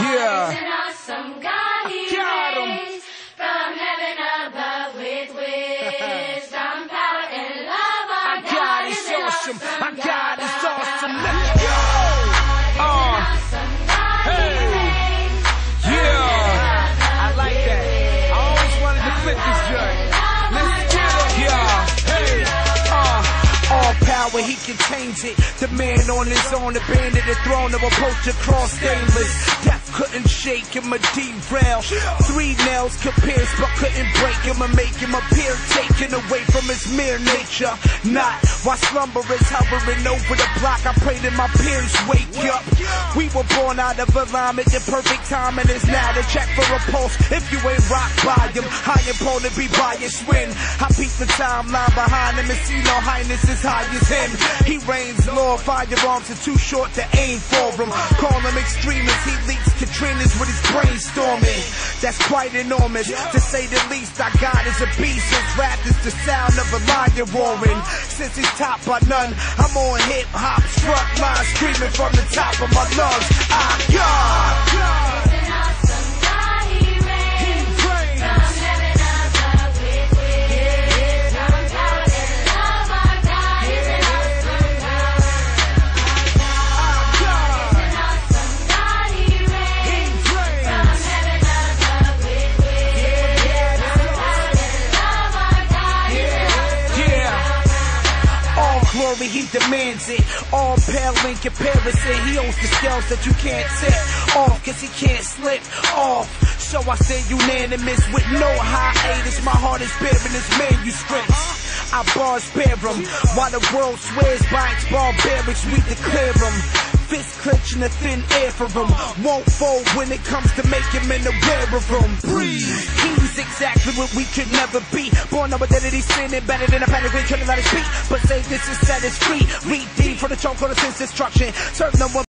Yeah. Is an awesome God he reigns from heaven above with wisdom, power, and love. Our My God is is an awesome. My God is awesome. Let's go. Uh, Awesome God Hey. yeah. I like that. I always wanted to flip this joint. Let's get it. Yeah. Hey. Uh. All power, he contains it. The man on his own, abandoned the throne of approach across stainless. Death couldn't shake him or derail. Three nails could pierce, but couldn't break him or make him appear taken away mere nature. Not while slumber is hovering over the block. I pray that my peers wake up. We were born out of alignment. The perfect timing is now to check for a pulse. If you ain't rock by him, I am prone to be biased when I peek the timeline behind him and see no highness as high as him. He reigns, Lord, firearms are too short to aim for him. Call him extremist. He leaks Katrina's with his brainstorming. That's quite enormous, to say the least. Our God is a beast. His rap is the sound of a lion roaring. Since he's topped by none, I'm on hip hop, struck line, screaming from the top of my lungs. Our glory, he demands it. All pale in comparison. He owns the scales that you can't tip off, cause he can't slip off. So I say unanimous with no hiatus. My heart is bearing his manuscripts. I bars bear 'em, while the world swears by its barbarics, we declare 'em. Fist clenching the thin air for him. Won't fold when it comes to making the wear of him. Breathe. He's exactly what we could never be. Born of identity, sinning better than a panic trying to let it speak. But say this is set is free. Read for the choke on the destruction. Serve no one.